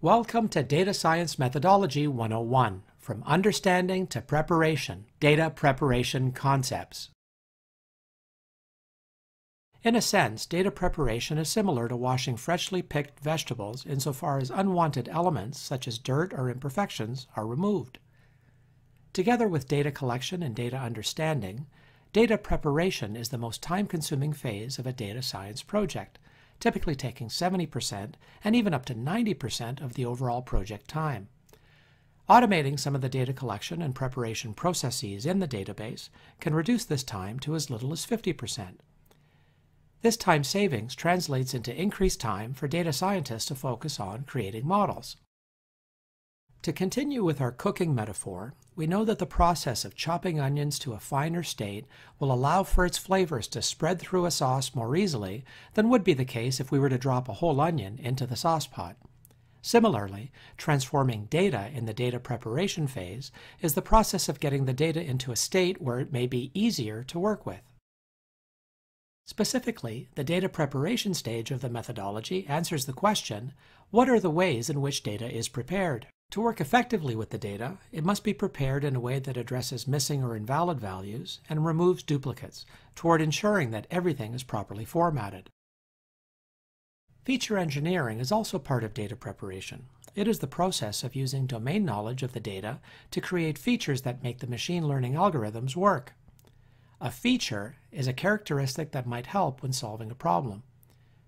Welcome to Data Science Methodology 101, From Understanding to Preparation, Data Preparation Concepts. In a sense, data preparation is similar to washing freshly picked vegetables insofar as unwanted elements, such as dirt or imperfections, are removed. Together with data collection and data understanding, data preparation is the most time-consuming phase of a data science project, typically taking 70% and even up to 90% of the overall project time. Automating some of the data collection and preparation processes in the database can reduce this time to as little as 50%. This time savings translates into increased time for data scientists to focus on creating models. To continue with our cooking metaphor, we know that the process of chopping onions to a finer state will allow for its flavors to spread through a sauce more easily than would be the case if we were to drop a whole onion into the sauce pot. Similarly, transforming data in the data preparation phase is the process of getting the data into a state where it may be easier to work with. Specifically, the data preparation stage of the methodology answers the question, what are the ways in which data is prepared? To work effectively with the data, it must be prepared in a way that addresses missing or invalid values and removes duplicates toward ensuring that everything is properly formatted. Feature engineering is also part of data preparation. It is the process of using domain knowledge of the data to create features that make the machine learning algorithms work. A feature is a characteristic that might help when solving a problem.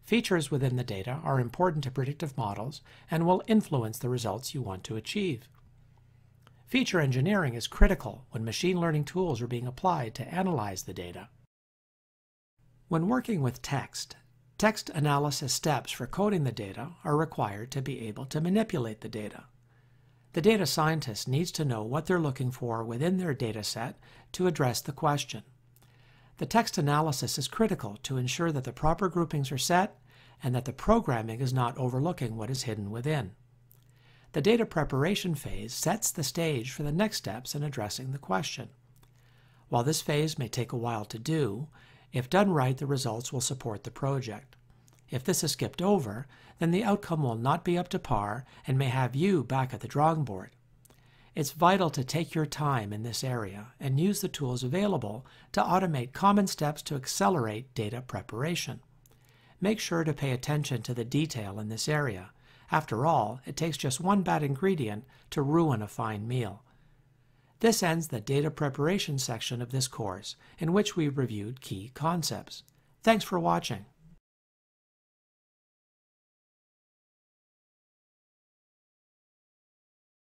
Features within the data are important to predictive models and will influence the results you want to achieve. Feature engineering is critical when machine learning tools are being applied to analyze the data. When working with text, text analysis steps for coding the data are required to be able to manipulate the data. The data scientist needs to know what they're looking for within their data set to address the question. The text analysis is critical to ensure that the proper groupings are set and that the programming is not overlooking what is hidden within. The data preparation phase sets the stage for the next steps in addressing the question. While this phase may take a while to do, if done right the results will support the project. If this is skipped over, then the outcome will not be up to par and may have you back at the drawing board. It's vital to take your time in this area and use the tools available to automate common steps to accelerate data preparation. Make sure to pay attention to the detail in this area. After all, it takes just one bad ingredient to ruin a fine meal. This ends the data preparation section of this course, in which we reviewed key concepts. Thanks for watching.